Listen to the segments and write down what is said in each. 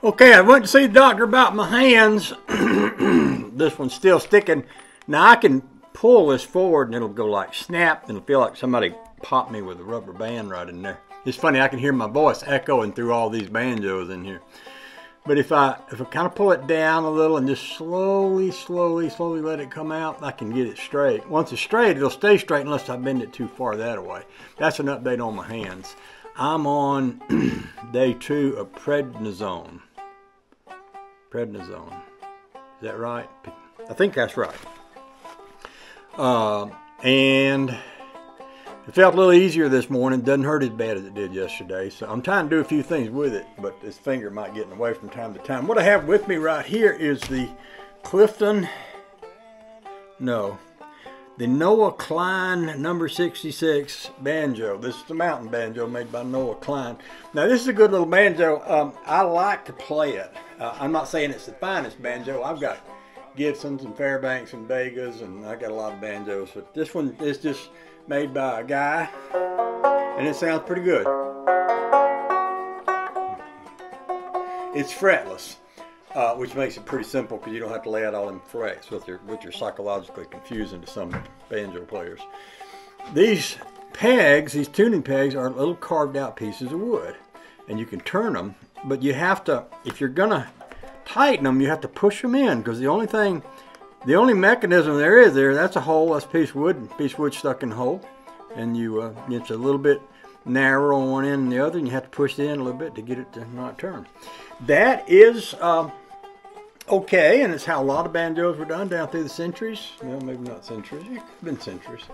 Okay, I went to see the doctor about my hands. this one's still sticking. Now I can pull this forward and it'll go like snap and it'll feel like somebody popped me with a rubber band right in there. It's funny, I can hear my voice echoing through all these banjos in here. But if I if I kind of pull it down a little and just slowly, slowly, slowly let it come out, I can get it straight. Once it's straight, it'll stay straight unless I bend it too far that way. That's an update on my hands. I'm on day two of prednisone. Prednisone. Is that right? I think that's right. Uh, and it felt a little easier this morning. Doesn't hurt as bad as it did yesterday. So I'm trying to do a few things with it, but this finger might get in the way from time to time. What I have with me right here is the Clifton, no, the Noah Cline number 66 banjo. This is the mountain banjo made by Noah Cline. Now this is a good little banjo. Um, I like to play it. Uh, I'm not saying it's the finest banjo. I've got Gibsons and Fairbanks and Vegas and I got a lot of banjos, but this one is just made by a guy, and it sounds pretty good. It's fretless, uh, which makes it pretty simple because you don't have to lay out all them frets, which are, which are psychologically confusing to some banjo players. These pegs, these tuning pegs, are little carved out pieces of wood, and you can turn them, but you have to, if you're gonna tighten them, you have to push them in because the only thing the only mechanism there is there, that's a hole, that's a piece of wood, piece of wood stuck in the hole. And you, uh, it's a little bit narrow on one end and the other, and you have to push it in a little bit to get it to not turn. That is uh, okay, and it's how a lot of banjos were done down through the centuries. Well, maybe not centuries, it's been centuries.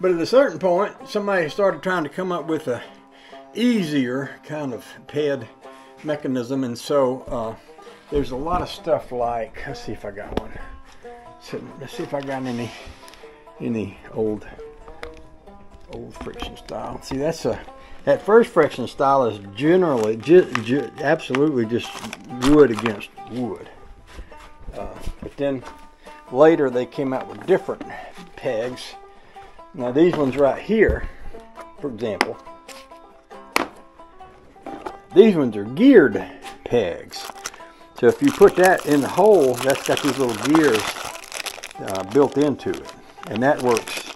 But at a certain point, somebody started trying to come up with a easier kind of ped mechanism, and so uh, there's a lot of stuff like, let's see if I got one. Let's see if I got any any old old friction style. See, that's a that first friction style is generally ju, ju, absolutely just wood against wood. Uh, but then later they came out with different pegs. Now these ones right here, for example, these ones are geared pegs. So if you put that in the hole, that's got these little gears uh, built into it, and that works.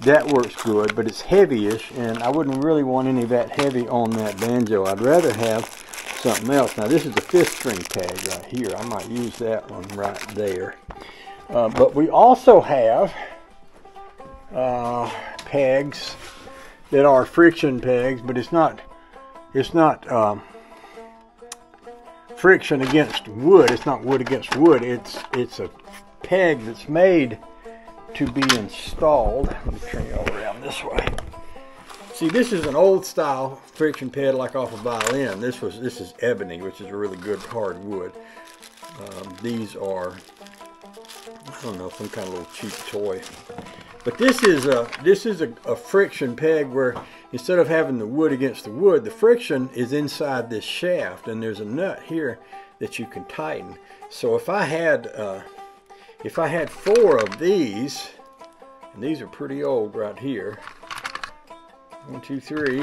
That works good, but it's heavyish, and I wouldn't really want any of that heavy on that banjo. I'd rather have something else. Now this is the fifth string peg right here. I might use that one right there. Uh, but we also have uh, pegs that are friction pegs, but it's not it's not um, friction against wood. It's not wood against wood. It's it's a peg that's made to be installed. Let me turn you all around this way. See, this is an old style friction peg like off a violin. This was this is ebony, which is a really good hard wood. Um, these are I don't know some kind of little cheap toy. But this is a this is a, a friction peg where instead of having the wood against the wood, the friction is inside this shaft, and there's a nut here that you can tighten. So if I had uh, if I had four of these, and these are pretty old right here, one, two, three,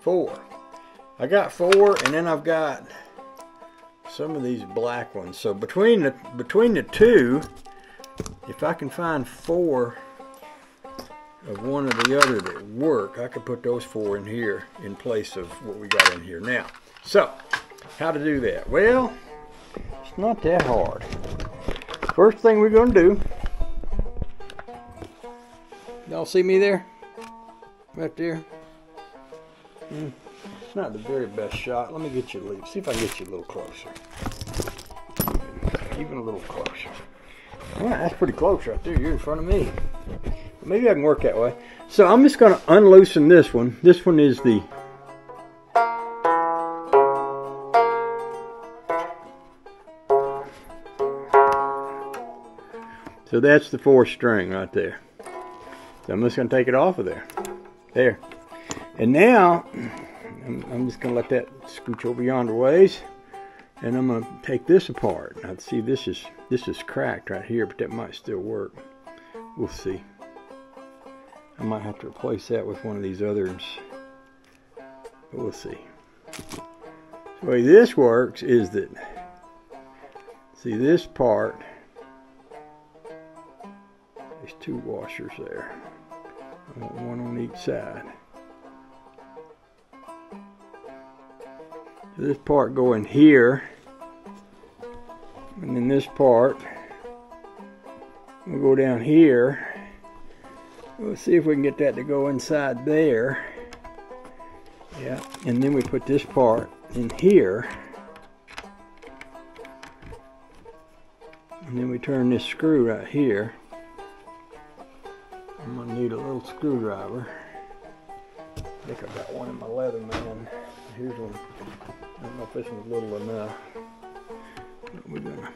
four. I got four, and then I've got some of these black ones. So between the between the two, if I can find four of one or the other that work, I could put those four in here in place of what we got in here now. So, how to do that? Well, it's not that hard. First thing we're going to do, y'all see me there? Right there? Mm, it's not the very best shot. Let me get you a little, see if I can get you a little closer. Even a little closer. Yeah, that's pretty close right there. You're in front of me. Maybe I can work that way. So I'm just going to unloosen this one. This one is the So that's the fourth string right there. So I'm just going to take it off of there. There. And now, I'm, I'm just going to let that scooch over yonder ways. And I'm going to take this apart. Now see, this is this is cracked right here, but that might still work. We'll see. I might have to replace that with one of these others. But we'll see. The way this works is that, see this part, two washers there. I want one on each side. This part going here, and then this part will go down here. We'll see if we can get that to go inside there. Yeah, and then we put this part in here. And then we turn this screw right here. Little screwdriver. I think I got one in my Leatherman. Here's one. I don't know if this one's little enough. We're gonna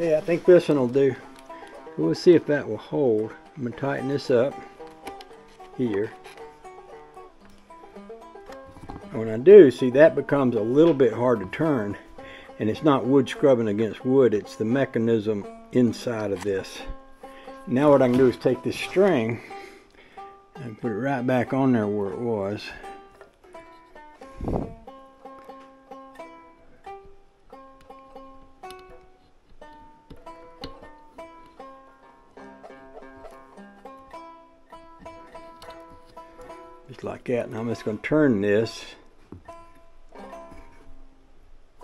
Okay, I think this one will do. We'll see if that will hold. I'm going to tighten this up here. When I do, see that becomes a little bit hard to turn and it's not wood scrubbing against wood, it's the mechanism inside of this. Now what I can do is take this string and put it right back on there where it was. Just like that. And I'm just going to turn this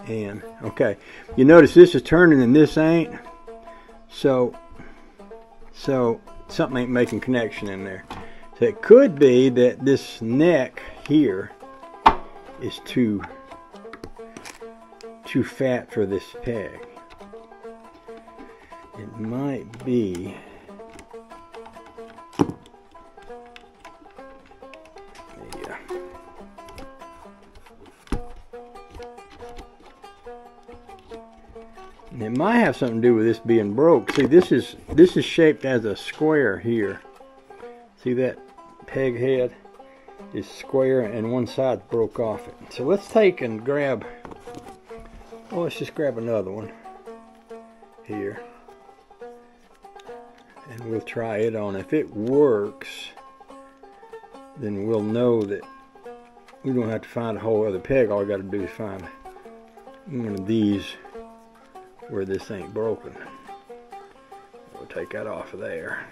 and okay. You notice this is turning and this ain't? So so something ain't making connection in there. So it could be that this neck here is too too fat for this peg. It might be it might have something to do with this being broke. See, this is this is shaped as a square here. See that peg head is square and one side broke off it. So let's take and grab, well, let's just grab another one here. And we'll try it on. If it works, then we'll know that we don't have to find a whole other peg. All we got to do is find one of these where this ain't broken. We'll take that off of there.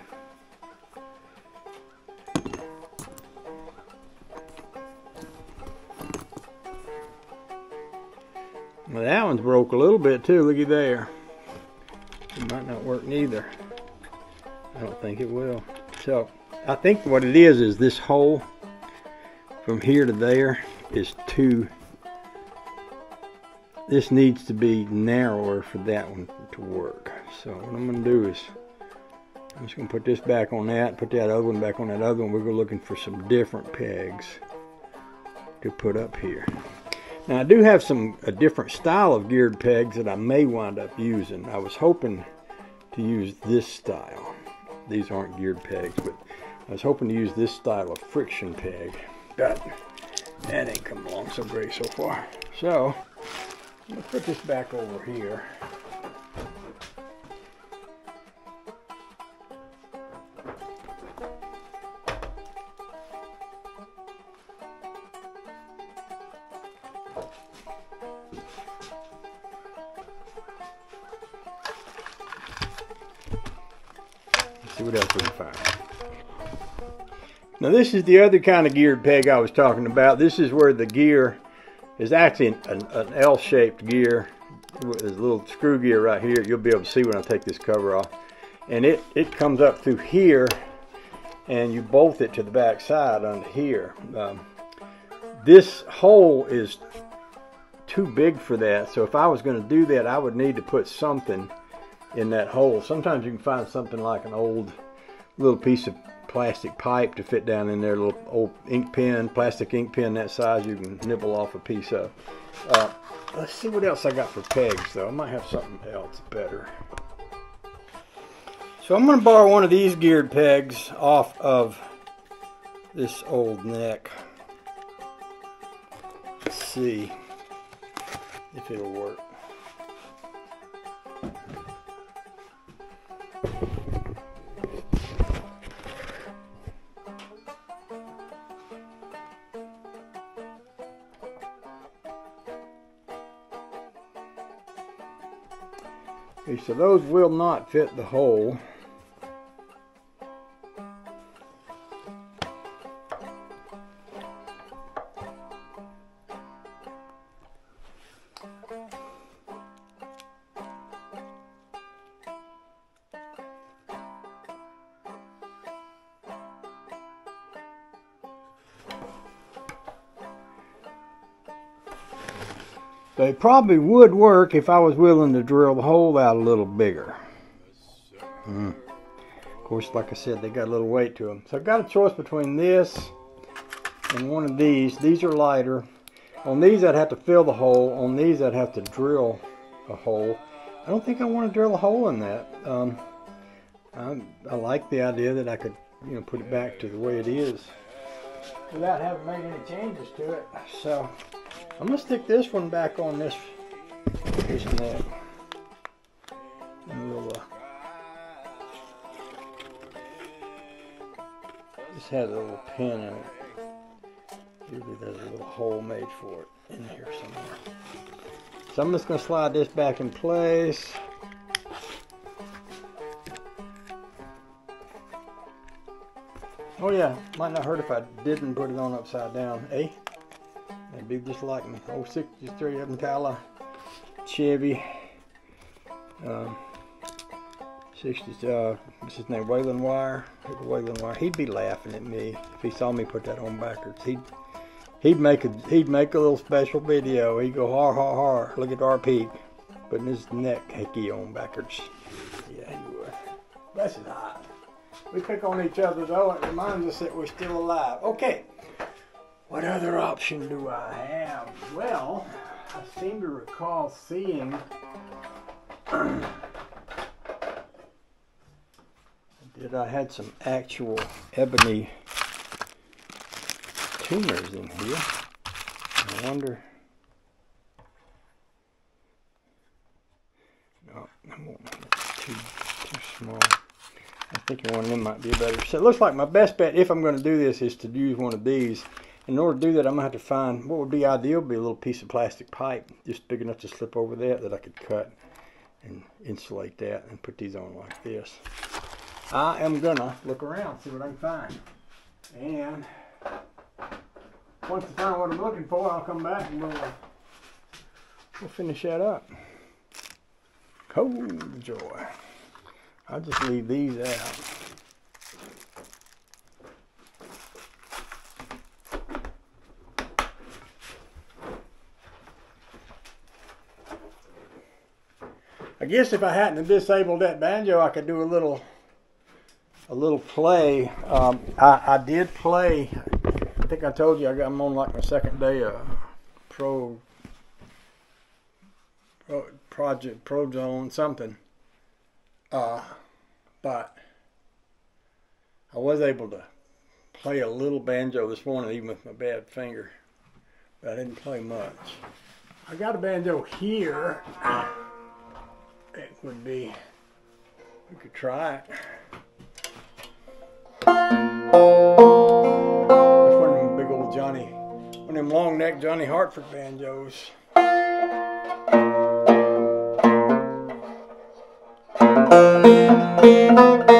Well, that one's broke a little bit too. Looky there. It might not work neither. I don't think it will. So, I think what it is is this hole from here to there is too this needs to be narrower for that one to work. So what I'm going to do is I'm just going to put this back on that, put that other one back on that other one. We're going looking for some different pegs to put up here. Now I do have some a different style of geared pegs that I may wind up using. I was hoping to use this style. These aren't geared pegs, but I was hoping to use this style of friction peg. But that ain't come along so great so far. So Let's put this back over here. See what else we find. Now this is the other kind of geared peg I was talking about. This is where the gear is actually an, an, an L-shaped gear. There's a little screw gear right here. You'll be able to see when I take this cover off. And it, it comes up through here and you bolt it to the back side under here. Um, this hole is too big for that. So if I was going to do that, I would need to put something in that hole. Sometimes you can find something like an old little piece of plastic pipe to fit down in there, little old ink pen, plastic ink pen that size you can nibble off a piece of. Uh, let's see what else I got for pegs though. I might have something else better. So I'm going to borrow one of these geared pegs off of this old neck. Let's see if it'll work. So those will not fit the hole. They probably would work if I was willing to drill the hole out a little bigger. Mm. Of course, like I said, they got a little weight to them. So I've got a choice between this and one of these. These are lighter. On these, I'd have to fill the hole. On these, I'd have to drill a hole. I don't think I want to drill a hole in that. Um, I, I like the idea that I could, you know, put it back to the way it is without having made any changes to it. So I'm gonna stick this one back on this this neck. And we'll, uh, this has a little pin in it. Usually there's a little hole made for it in here somewhere. So I'm just gonna slide this back in place. Oh yeah, might not hurt if I didn't put it on upside down, eh? That'd be just like me. Old 63 Impala Chevy. Um, 60, uh, what's his name? Waylon Wire. Waylon Wire. He'd be laughing at me if he saw me put that on backwards. He'd he'd make a he'd make a little special video. He'd go har har har. Look at RP putting his neck hickey on backwards. Yeah, he would. That's hot. We pick on each other though. It reminds us that we're still alive. Okay. What other option do I have? Well, I seem to recall seeing that I had some actual ebony tuners in here. I wonder. No, I. Too too small. I think one of them might be better. So it looks like my best bet, if I'm going to do this, is to use one of these in order to do that, I'm going to have to find what would be ideal would be a little piece of plastic pipe, just big enough to slip over that, that I could cut and insulate that and put these on like this. I am going to look around, see what I can find. And once I find what I'm looking for, I'll come back and we'll, uh, we'll finish that up. Oh, joy. I'll just leave these out. I guess if I hadn't disabled that banjo, I could do a little, a little play. Um, I, I did play. I think I told you I got, I'm on like my second day of pro, pro project pro zone something. Uh, but I was able to play a little banjo this morning, even with my bad finger. But I didn't play much. I got a banjo here it would be, we could try it. That's one of them big old Johnny, one of them long neck Johnny Hartford banjos. and and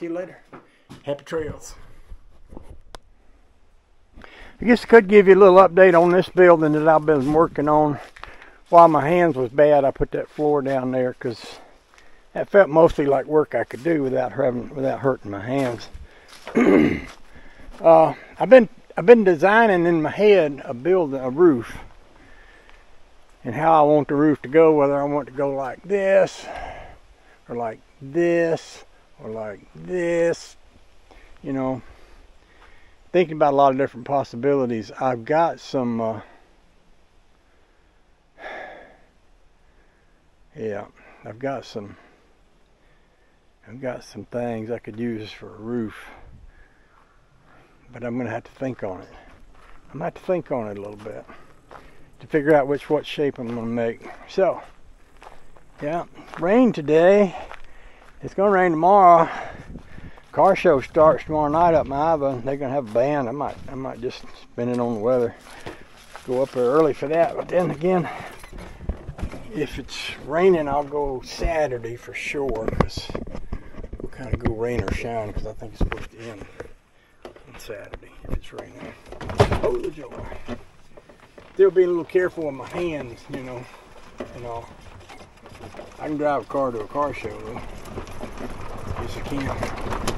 to you later. Happy trails. I guess I could give you a little update on this building that I've been working on. While my hands was bad, I put that floor down there because that felt mostly like work I could do without having without hurting my hands. uh, I've been I've been designing in my head a building a roof and how I want the roof to go, whether I want to go like this or like this or like this, you know thinking about a lot of different possibilities. I've got some, uh, yeah, I've got some, I've got some things I could use for a roof, but I'm gonna have to think on it. I'm gonna have to think on it a little bit to figure out which what shape I'm gonna make. So, yeah, rain today. It's gonna rain tomorrow car show starts tomorrow night up in Iowa. They're gonna have a band. I might I might just spin it on the weather. Go up there early for that. But then again, if it's raining, I'll go Saturday for sure. Cause we'll kind of go rain or shine because I think it's supposed to end on Saturday if it's raining. Oh, joy. Still being a little careful with my hands, you know. You know, I can drive a car to a car show though. Yes, I can.